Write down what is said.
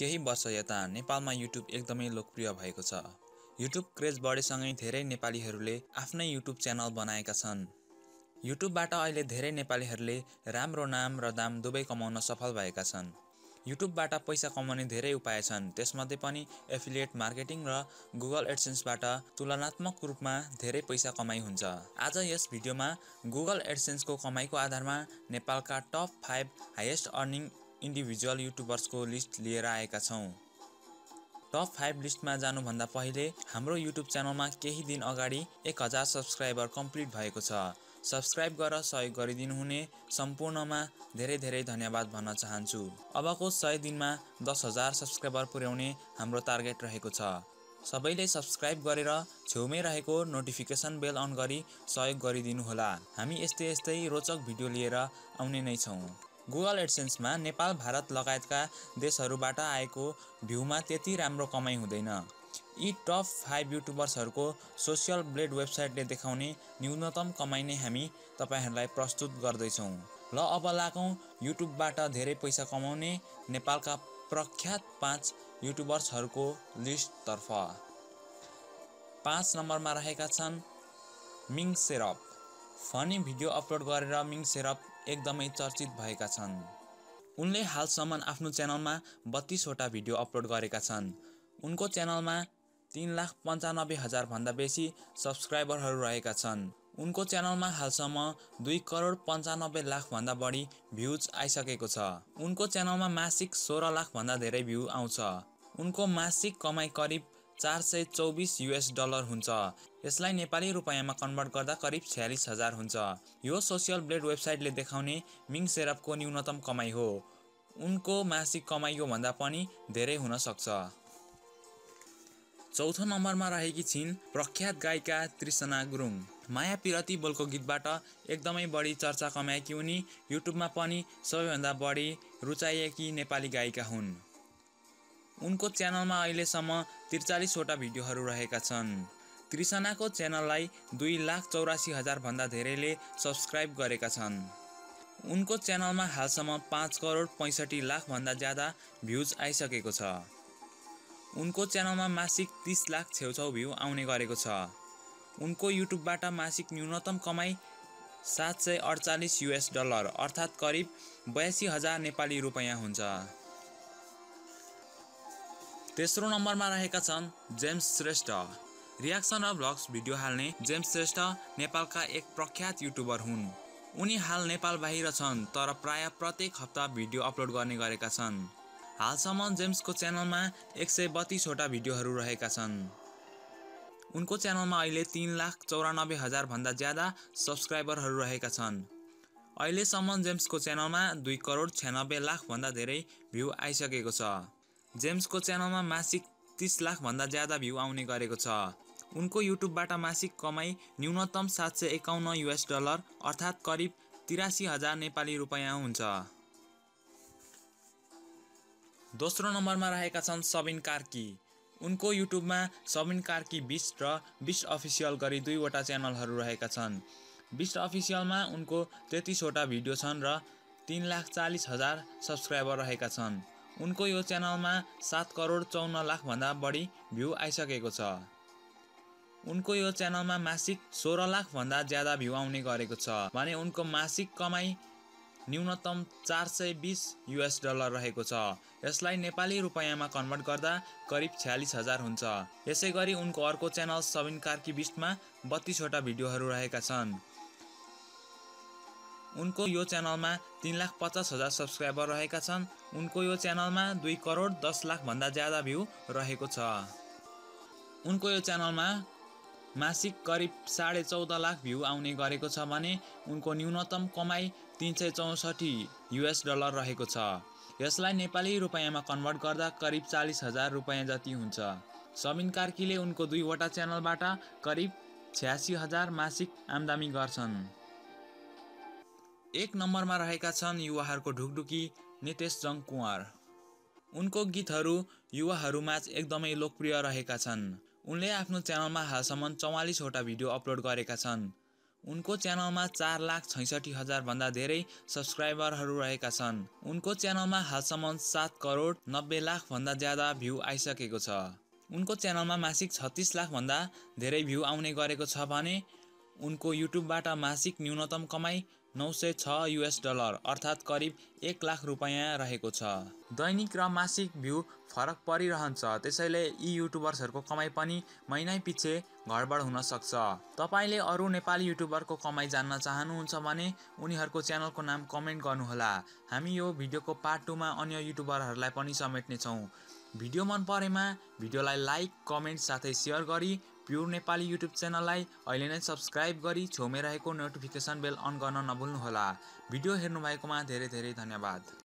केही वर्ष यता नेपालमा युट्युब एकदमै लोकप्रिय भएको छ। युट्युब क्रेज बढेसँगै धेरै नेपालीहरूले आफ्नै युट्युब च्यानल बनाएका छन्। युट्युबबाट अहिले धेरै नेपालीहरूले राम्रो नाम र दाम दुवै कमाउन सफल भएका छन्। युट्युबबाट पैसा कमाउने धेरै उपाय छन् त्यसमध्ये पनि एफिलिएट मार्केटिङ र गुगल एडसेन्सबाट तुलनात्मक रूपमा धेरै पैसा कमाइ हुन्छ। आज यस भिडियोमा गुगल एडसेन्सको कमाइको आधारमा नेपालका top five highest earning individual युट्युबर्सको list लिएर आएका छौँ। टप फाइभ लिस्टमा जानुभन्दा पहिले हाम्रो युट्युब च्यानलमा केही दिन अगाडि एक हजार सब्सक्राइबर कम्प्लिट भएको छ। सब्सक्राइब गरेर सहयोग गरिदिनु हुने सम्पूर्णमा धेरै धेरै धन्यवाद भन्न चाहन्छु। अबको सय दिनमा दस हजार सब्सक्राइबर पुर्याउने हाम्रो टार्गेट रहेको छ। सबैले सब्सक्राइब गरेर छेउमै रहेको नोटिफिकेसन बेल अन गरी सहयोग गरिदिनुहोला। हामी यस्तै यस्तै रोचक भिडियो लिएर आउने नै छौँ। गुगल एडसेन्समा नेपाल भारत लगायतका देशहरूबाट आएको भ्यूमा त्यति राम्रो कमाइ हुँदैन। यी टप फाइभ युट्युबर्सहरूको सोसियल ब्लेड वेबसाइटले देखाउने न्यूनतम कमाइ नै हामी तपाईँहरूलाई प्रस्तुत गर्दैछौँ। ल अब लागौँ युट्युबबाट धेरै पैसा कमाउने नेपालका प्रख्यात पाँच युट्युबर्सहरूको लिस्टतर्फ। पाँच नम्बरमा रहेका छन् मिङ सेरप। फनी भिडियो अपलोड गरेर मिङ सेरप एकदमै चर्चित भएका छन्। उनले हालसम्म आफ्नो च्यानलमा बत्तिसवटा भिडियो अपलोड गरेका छन्। उनको च्यानलमा तिन लाख पन्चानब्बे हजारभन्दा बेसी सब्सक्राइबरहरू रहेका छन्। उनको च्यानलमा हालसम्म दुई करोड पन्चानब्बे लाखभन्दा बढी भ्युज आइसकेको छ। उनको च्यानलमा मासिक सोह्र लाखभन्दा धेरै भ्यू आउँछ। उनको मासिक कमाइ करिब चार सय चौबिस युएस डलर हुन्छ। यसलाई नेपाली रुपियाँमा कन्भर्ट गर्दा करिब छ्यालिस हजार हुन्छ। यो सोसियल ब्लेड वेबसाइटले देखाउने मिङ सेरपको न्यूनतम कमाइ हो। उनको मासिक कमाइ योभन्दा पनि धेरै हुन सक्छ। चौथो नम्बरमा रहेकी छिन् प्रख्यात गायिका त्रिसना गुरुङ। माया पिरती बोलको गीतबाट एकदमै बढी चर्चा कमाएकी उनी युट्युबमा पनि सबैभन्दा बढी रुचाइएकी नेपाली गायिका हुन्। उनको च्यानलमा अहिलेसम्म त्रिचालिसवटा भिडियोहरू रहेका छन्। त्रिसनाको च्यानललाई दुई लाख चौरासी हजारभन्दा धेरैले सब्सक्राइब गरेका छन्। उनको च्यानलमा हालसम्म पाँच करोड पैँसठी लाखभन्दा ज्यादा भ्युज आइसकेको छ। उनको च्यानलमा मासिक तिस लाख छेउछाउ भ्यू आउने गरेको छ। उनको युट्युबबाट मासिक न्यूनतम कमाइ सात सय अडचालिस युएस डलर अर्थात् करिब बयासी हजार नेपाली रुपियाँ हुन्छ। तेस्रो नम्बरमा रहेका छन् जेम्स श्रेष्ठ। रियाक्सन र भ्लग्स भिडियो हाल्ने जेम्स श्रेष्ठ नेपालका एक प्रख्यात युट्युबर हुन्। उनी हाल नेपाल बाहिर छन् तर प्राय प्रत्येक हप्ता भिडियो अपलोड गर्ने गरेका छन्। हालसम्म जेम्सको च्यानलमा एक सय बत्तिसवटा भिडियोहरू रहेका छन्। उनको च्यानलमा अहिले तिन लाख चौरानब्बे हजारभन्दा ज्यादा सब्सक्राइबरहरू रहेका छन्। अहिलेसम्म जेम्सको च्यानलमा दुई करोड छ्यानब्बे लाखभन्दा धेरै भ्यू आइसकेको छ। जेम्सको च्यानलमा मासिक तिस लाखभन्दा ज्यादा भ्यू आउने गरेको छ। उनको युट्युबबाट मासिक कमाइ न्यूनतम सात सय एकाउन्न युएस डलर अर्थात् करिब तिरासी हजार नेपाली रुपियाँ हुन्छ। दोस्रो नम्बरमा रहेका छन् सबिन कार्की। उनको युट्युबमा सबिन कार्की बिस्ट र बिस्ट अफिसियल गरी दुईवटा च्यानलहरू रहेका छन्। बिस्ट अफिसियलमा उनको तेत्तिसवटा भिडियो छन् र तिन लाख चालिस हजार सब्सक्राइबर रहेका छन्। उनको यो च्यानलमा सात करोड चौन्न लाखभन्दा बढी भ्यू आइसकेको छ। उनको यो च्यानलमा मासिक सोह्र लाखभन्दा ज्यादा भ्यू आउने गरेको छ। भने उनको मासिक कमाइ न्यूनतम चार सय बिस युएस डलर रहेको छ। यसलाई नेपाली रुपियाँमा कन्भर्ट गर्दा करिब छ्यालिस हजार हुन्छ। यसै गरी उनको अर्को च्यानल सबिन कार्की बिस्टमा बत्तिसवटा भिडियोहरू रहेका छन्। उनको यो च्यानलमा तिन लाख पचास हजार सब्सक्राइबर रहेका छन्। उनको यो च्यानलमा दुई करोड दस लाखभन्दा ज्यादा भ्यू रहेको छ। उनको यो च्यानलमा मासिक करिब साढे चौध लाख भ्यू आउने गरेको छ भने उनको न्यूनतम कमाइ तिन सय चौसठी युएस डलर रहेको छ। यसलाई नेपाली रुपियाँमा कन्भर्ट गर्दा करिब चालिस हजार रुपियाँ जति हुन्छ। सबिन कार्कीले उनको दुईवटा च्यानलबाट करिब छ्यासी हजार मासिक आम्दानी गर्छन्। एक नम्बरमा रहेका छन् युवाहरूको ढुकढुकी नितेश जङ कुँवर। उनको गीतहरू युवाहरूमा एकदमै लोकप्रिय रहेका छन्। उनले आफ्नो च्यानलमा हालसम्म चौवालिसवटा भिडियो अपलोड गरेका छन्। उनको च्यानलमा चार लाख छैसठी हजारभन्दा धेरै सब्सक्राइबरहरू रहेका छन्। उनको च्यानलमा हालसम्म सात करोड नब्बे लाखभन्दा ज्यादा भ्यू आइसकेको छ। उनको च्यानलमा मासिक छत्तिस लाखभन्दा धेरै भ्यू आउने गरेको छ भने उनको युट्युबबाट मासिक न्यूनतम कमाई नौ सय छ युएस डलर अर्थात् करिब एक लाख रुपियाँ रहेको छ। दैनिक र मासिक भ्यू फरक परिरहन्छ। त्यसैले यी युट्युबर्सहरूको कमाइ पनि महिनै पछि घरबड हुन सक्छ। तपाईँले अरू नेपाली युट्युबरको कमाइ जान्न चाहनुहुन्छ भने उनीहरूको च्यानलको नाम कमेन्ट गर्नुहोला। हामी यो भिडियोको पार्ट टूमा अन्य युट्युबरहरूलाई पनि समेट्नेछौँ। भिडियो मन परेमा भिडियोलाई लाइक कमेन्ट साथै सेयर गरी प्युर नेपाली युट्युब च्यानललाई अहिले नै सब्सक्राइब गरी छेउमै रहेको नोटिफिकेसन बेल अन गर्न नभुल्नुहोला। भिडियो हेर्नुभएकोमा धेरै धेरै धन्यवाद।